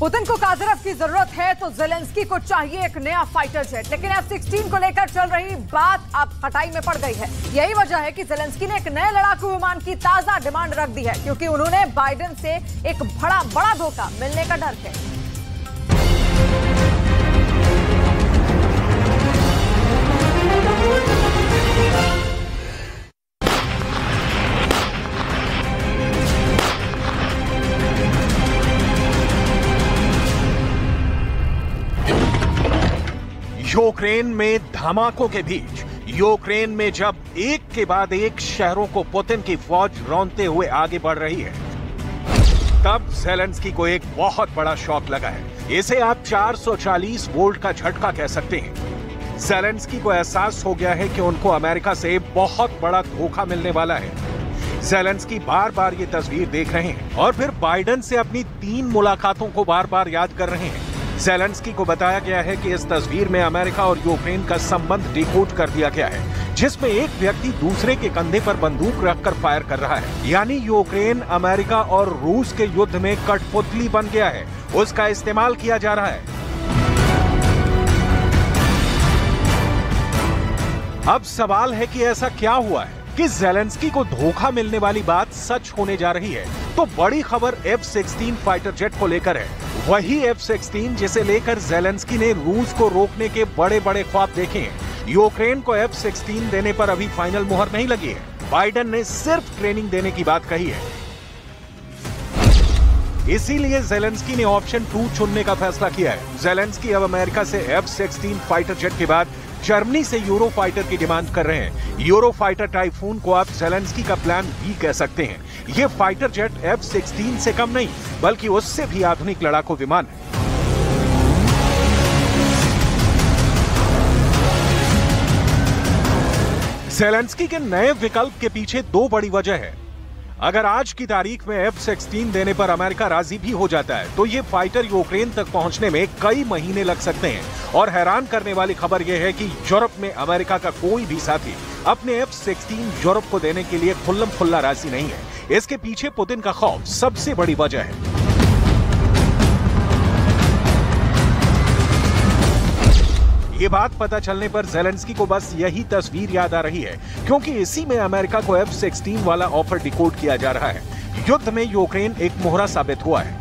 Putin को काजरफ की ज़रूरत है तो जेलेंस्की को चाहिए एक नया फाइटर जेट। लेकिन एफ़ सिक्सटीन को लेकर चल रही बात अब खटाई में पड़ गई है। यही वजह है कि जेलेंस्की ने एक नए लड़ाकू विमान की ताज़ा डिमांड रख दी है, क्योंकि उन्होंने बाइडेन से एक बड़ा बड़ा धोखा, मिलने का डर है। यूक्रेन में धमाकों के बीच, यूक्रेन में जब एक के बाद एक शहरों को पुतिन की फौज रौनते हुए आगे बढ़ रही है, तब जेलेंस्की को एक बहुत बड़ा शॉक लगा है। इसे आप 440 वोल्ट का झटका कह सकते हैं। जेलेंस्की को एहसास हो गया है कि उनको अमेरिका से बहुत बड़ा धोखा मिलने वाला है। जेलेंस्की बार बार ये तस्वीर देख रहे हैं और फिर बाइडन से अपनी तीन मुलाकातों को बार बार याद कर रहे हैं। जेलेंस्की को बताया गया है कि इस तस्वीर में अमेरिका और यूक्रेन का संबंध डिकोड कर दिया गया है, जिसमें एक व्यक्ति दूसरे के कंधे पर बंदूक रखकर फायर कर रहा है। यानी यूक्रेन, अमेरिका और रूस के युद्ध में कठपुतली बन गया है। उसका इस्तेमाल किया जा रहा है। अब सवाल है कि ऐसा क्या हुआ है कि जेलेंस्की को धोखा मिलने वाली बात सच होने जा रही है। तो बड़ी खबर एफ़ सिक्सटीन फाइटर जेट को लेकर है। वही एफ़ सिक्सटीन जिसे लेकर जेलेंस्की ने रूस को रोकने के बड़े बड़े ख्वाब देखे हैं। यूक्रेन को एफ़ सिक्सटीन देने पर अभी फाइनल मुहर नहीं लगी है। बाइडन ने सिर्फ़ ट्रेनिंग देने की बात कही है। इसीलिए जेलेंस्की ने ऑप्शन टू चुनने का फैसला किया है। जेलेंस्की अब अमेरिका से एफ़ सिक्सटीन फाइटर जेट के बाद जर्मनी से यूरो फाइटर की डिमांड कर रहे हैं। यूरो फाइटर टाइफून को आप जेलेंस्की का प्लान भी कह सकते हैं। ये फाइटर जेट एफ़ सिक्सटीन से कम नहीं, बल्कि उससे भी आधुनिक लड़ाकू विमान है। जेलेंस्की के नए विकल्प के पीछे दो बड़ी वजह है। अगर आज की तारीख में एफ़ सिक्सटीन देने पर अमेरिका राज़ी भी हो जाता है तो ये फाइटर यूक्रेन तक पहुँचने में कई महीने लग सकते हैं। और हैरान करने वाली खबर यह है कि यूरोप में अमेरिका का कोई भी साथी अपने एफ़ सिक्सटीन यूरोप को देने के लिए खुल्लम खुल्ला राज़ी नहीं है। इसके पीछे पुतिन का खौफ सबसे बड़ी वजह है। ये बात पता चलने पर जेलेंस्की को बस यही तस्वीर याद आ रही है, क्योंकि इसी में अमेरिका को एफ़ सिक्सटीन वाला ऑफ़र डिकोड किया जा रहा है। युद्ध में यूक्रेन एक मोहरा साबित हुआ है।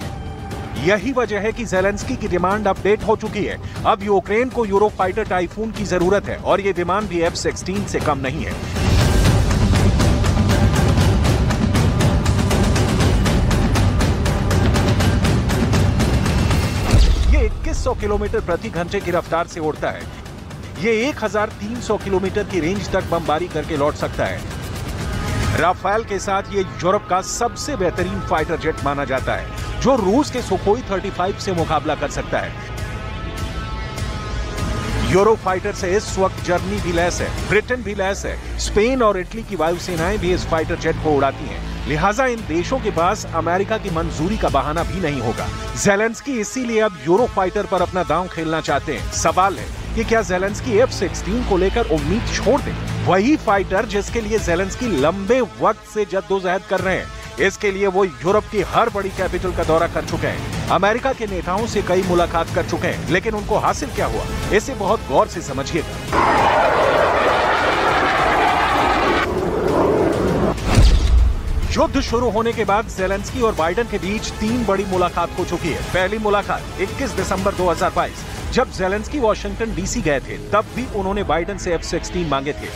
यही वजह है कि जेलेंस्की की डिमांड अपडेट हो चुकी है। अब यूक्रेन को यूरो फाइटर टाइफून की ज़रूरत है, और ये डिमांड भी एफ़ सिक्सटीन से कम नहीं है। ये 2100 किलोमीटर प्रति घंटे की रफ्तार से उड़ता है। ये 1300 किलोमीटर की रेंज तक बमबारी करके लौट सकता है। राफेल के साथ ये यूरोप का सबसे बेहतरीन फाइटर जेट माना जाता है, जो रूस के सुखोई 35 से मुकाबला कर सकता है। यूरो फाइटर से इस वक्त जर्मनी भी लैस है, ब्रिटेन भी लैस है, स्पेन और इटली की वायुसेनाएँ भी इस फाइटर जेट को उड़ाती हैं। लिहाजा इन देशों के पास अमेरिका की मंजूरी का बहाना भी नहीं होगा। जेलेंस्की इसीलिए अब यूरो फाइटर पर अपना दांव खेलना चाहते हैं। सवाल है कि क्या जेलेंस्की एफ़ सिक्सटीन को लेकर उम्मीद छोड़ दें? वही फाइटर जिसके लिए जेलेंस्की लंबे वक्त से जद्दोजहद कर रहे हैं। इसके लिए वो यूरोप की हर बड़ी कैपिटल का दौरा कर चुके हैं। अमेरिका के नेताओं से कई मुलाकात कर चुके हैं, लेकिन उनको हासिल क्या हुआ? इसे बहुत गौर से समझिएगा। युद्ध शुरू होने के बाद जेलेंस्की और बाइडेन के बीच तीन बड़ी मुलाकात हो चुकी है। पहली मुलाकात 21 दिसंबर 2022 जब जेलेंस्की वॉशिंगटन डीसी गए थे, तब भी उन्होंने बाइडेन से एफ़ सिक्सटीन मांगे थे।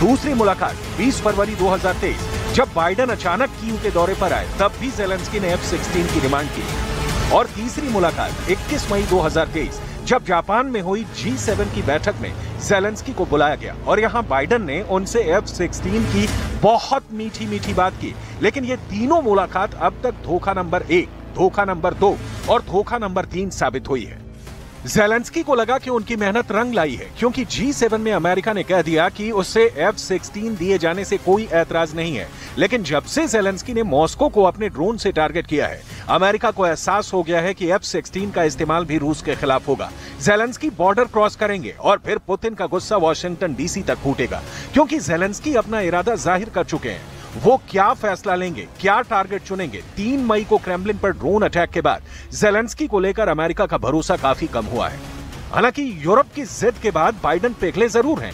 दूसरी मुलाकात 20 फरवरी 2023 जब बाइडेन अचानक कीव के दौरे पर आए, तब भी जेलेंस्की ने एफ़ सिक्सटीन की डिमांड की। और तीसरी मुलाकात 21 मई 2023 जब जापान में हुई जी सेवन की बैठक में जेलेंस्की को बुलाया गया और यहाँ बाइडन ने उनसे एफ़ सिक्सटीन की बहुत मीठी मीठी बात की, लेकिन ये तीनों मुलाकात अब तक धोखा नंबर एक, धोखा नंबर दो और धोखा नंबर तीन साबित हुई है। जेलेंस्की को लगा कि उनकी मेहनत रंग लाई है, क्योंकि जी सेवन में अमेरिका ने कह दिया कि उससे एफ़ सिक्सटीन दिए जाने से कोई ऐतराज नहीं है। लेकिन जब से जेलेंस्की ने मॉस्को को अपने ड्रोन से टारगेट किया है, अमेरिका को एहसास हो गया है कि एफ़ सिक्सटीन का इस्तेमाल भी रूस के खिलाफ होगा। जेलेंस्की बॉर्डर क्रॉस करेंगे और फिर पुतिन का गुस्सा वॉशिंगटन डीसी तक फूटेगा, क्योंकि जेलेंस्की अपना इरादा ज़ाहिर कर चुके हैं। वो क्या फैसला लेंगे? क्या टारगेट चुनेंगे? तीन मई को क्रेमलिन पर ड्रोन अटैक के बाद जेलेंस्की को लेकर अमेरिका का भरोसा काफ़ी कम हुआ है। हालाँकि यूरोप की जिद के बाद बाइडन पिघले ज़रूर हैं।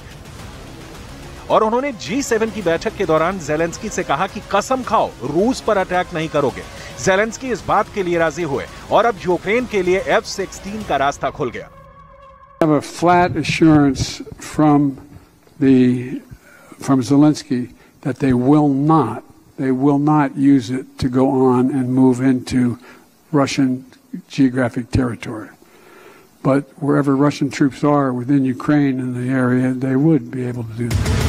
और उन्होंने जी सेवन की बैठक के दौरान जेलेंस्की से कहा कि कसम खाओ, रूस पर अटैक नहीं करोगे। जेलेंस्की इस बात के लिए राज़ी हुए और अब यूक्रेन के लिए एफ़ सिक्सटीन का रास्ता खुल गया। Have a flat that they will not they will not use it to go on and move into Russian geographic territory. But wherever Russian troops are within Ukraine in the area, they would be able to do that.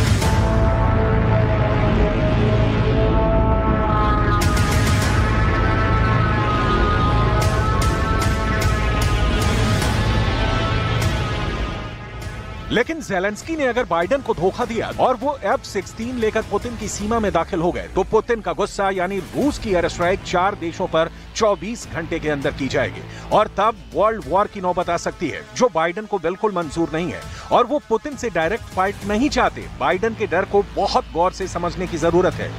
लेकिन Zelensky ने अगर Biden को धोखा दिया और वो F sixteen लेकर Putin की सीमा में दाखिल हो गए तो पुतिन का गुस्सा यानी रूस की एयर स्ट्राइक चार देशों पर 24 घंटे के अंदर की जाएगी। और तब वर्ल्ड वॉर की नौबत आ सकती है, जो बाइडन को बिल्कुल मंजूर नहीं है। और वो पुतिन से डायरेक्ट फाइट नहीं चाहते। बाइडन के डर को बहुत गौर से समझने की ज़रूरत है।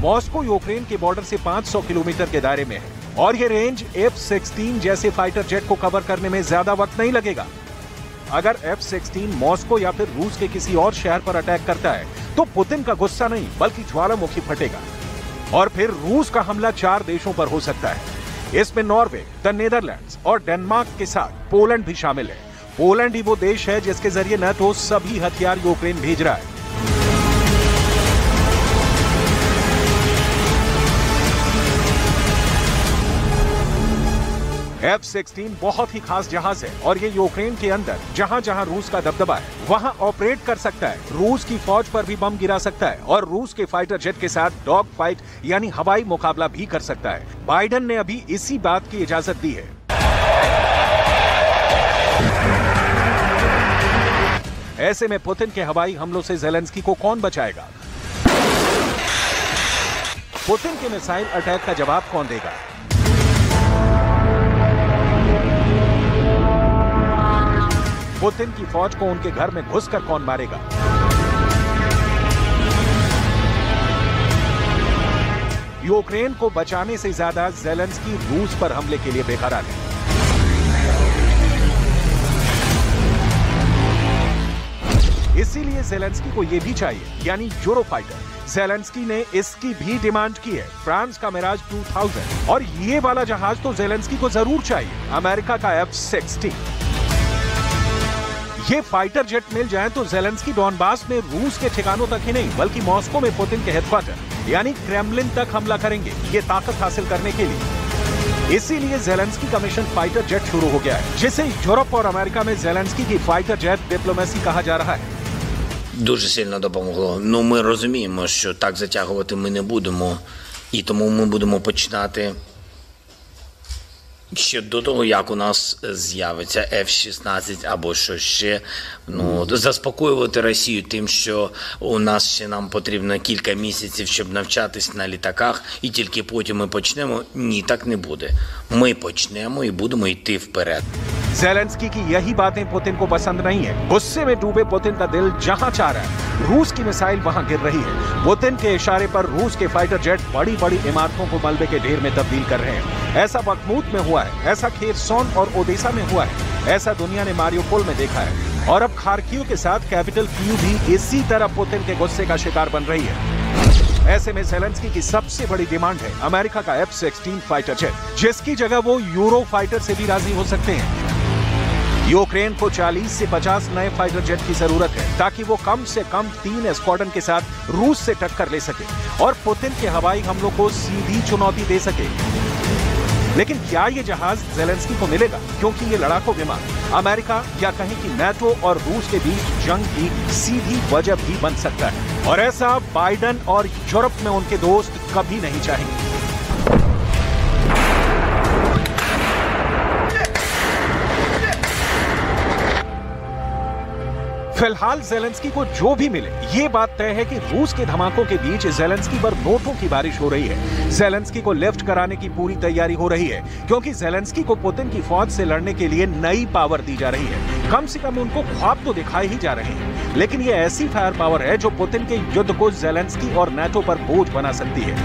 मॉस्को यूक्रेन के बॉर्डर से 500 किलोमीटर के दायरे में है। और ये रेंज एफ़ सिक्सटीन जैसे फाइटर जेट को कवर करने में ज़्यादा वक्त नहीं लगेगा। अगर एफ़ सिक्सटीन मॉस्को या फिर रूस के किसी और शहर पर अटैक करता है तो पुतिन का गुस्सा नहीं, बल्कि ज्वालामुखी फटेगा। और फिर रूस का हमला चार देशों पर हो सकता है। इसमें नॉर्वे, द नेदरलैंड्स और डेनमार्क के साथ पोलैंड भी शामिल है। पोलैंड ही वो देश है जिसके ज़रिए नेटो सभी हथियार यूक्रेन भेज रहा है। एफ़ सिक्सटीन बहुत ही खास जहाज़ है और ये यूक्रेन के अंदर जहाँ जहाँ रूस का दबदबा है, वहाँ ऑपरेट कर सकता है। रूस की फौज पर भी बम गिरा सकता है और रूस के फाइटर जेट के साथ डॉग फाइट, यानी हवाई मुकाबला भी कर सकता है। बाइडन ने अभी इसी बात की इजाज़त दी है। ऐसे में पुतिन के हवाई हमलों से जेलेंस्की को कौन बचाएगा? पुतिन के मिसाइल अटैक का जवाब कौन देगा? पुतिन की फौज को उनके घर में घुसकर कौन मारेगा? यूक्रेन को बचाने से ज़्यादा जेलेंस्की रूस पर हमले के लिए बेकरार है। इसीलिए जेलेंस्की को यह भी चाहिए, यानी यूरो फाइटर। जेलेंस्की ने इसकी भी डिमांड की है, फ्रांस का मिराज 2000 और ये वाला जहाज़ तो जेलेंस्की को ज़रूर चाहिए। अमेरिका का एफ़ सिक्सटीन। ये फाइटर जेट मिल जाए तो जेलेंस्की डॉनबास में रूस के ठिकानों तक ही नहीं बल्कि मॉस्को में पुतिन के हेडक्वार्टर यानी क्रेमलिन तक हमला करेंगे ये ताकत हासिल करने के लिए इसीलिए जेलेंस्की का मिशन फाइटर जेट शुरू हो गया है जिसे यूरोप और अमेरिका में जेलेंस्की की फाइटर जेट डिप्लोमेसी कहा जा रहा है Дуже сильно допомогло. Ну ми розуміємо, що так затягувати ми не будемо, і тому ми будемо починати ще до того, як у нас з'явиться F-16 або що ще. Ну заспокоювати Росію тим, що у нас ще нам потрібно кілька місяців, щоб навчатись на літаках, і тільки потім ми почнемо. Ні, так не буде. Ми почнемо і будемо йти вперед. जेलेंस्की की यही बातें पुतिन को पसंद नहीं है। गुस्से में डूबे पुतिन का दिल जहाँ चाह रहा है। रूस की मिसाइल वहाँ गिर रही है। पुतिन के इशारे पर रूस के फाइटर जेट बड़ी बड़ी इमारतों को मलबे के ढेर में तब्दील कर रहे हैं। ऐसा बखमूत में हुआ है, ऐसा खेरसोन और ओडेसा में हुआ है, ऐसा दुनिया ने मारियोपोल में देखा है। और अब खारकीव के साथ कैपिटल क्यू भी इसी तरह पुतिन के गुस्से का शिकार बन रही है। ऐसे में जेलेंस्की की सबसे बड़ी डिमांड है अमेरिका का एफ़ सिक्सटीन फाइटर जेट, जिसकी जगह वो यूरो फाइटर से भी राज़ी हो सकते हैं। यूक्रेन को 40 से 50 नए फाइटर जेट की ज़रूरत है ताकि वो कम से कम तीन स्क्वाडन के साथ रूस से टक्कर ले सके और पुतिन के हवाई हमलों को सीधी चुनौती दे सके। लेकिन क्या ये जहाज़ जेलेंस्की को मिलेगा? क्योंकि ये लड़ाकू विमान, अमेरिका या कहीं की नेटो और रूस के बीच जंग की सीधी वजह भी बन सकता है। और ऐसा बाइडन और यूरोप में उनके दोस्त कभी नहीं चाहेंगे। फ़िलहाल जेलेंस्की को जो भी मिले, ये बात तय है कि रूस के धमाकों के बीच जेलेंस्की पर नोटों की बारिश हो रही है। जेलेंस्की को लिफ्ट कराने की पूरी तैयारी हो रही है, क्योंकि जेलेंस्की को पुतिन की फौज से लड़ने के लिए नई पावर दी जा रही है। कम से कम उनको ख्वाब तो दिखाए ही जा रहे हैं, लेकिन ये ऐसी फायर पावर है जो पुतिन के युद्ध को जेलेंस्की और नेटो पर बोझ बना सकती है।